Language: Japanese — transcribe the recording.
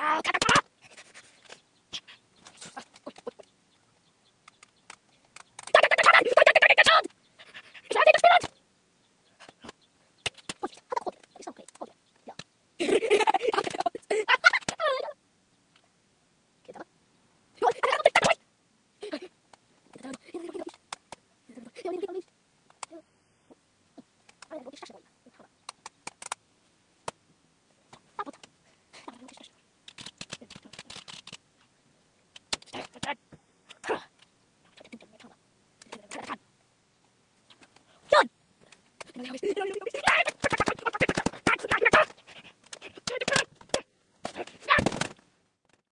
のカタカナよしびっくり!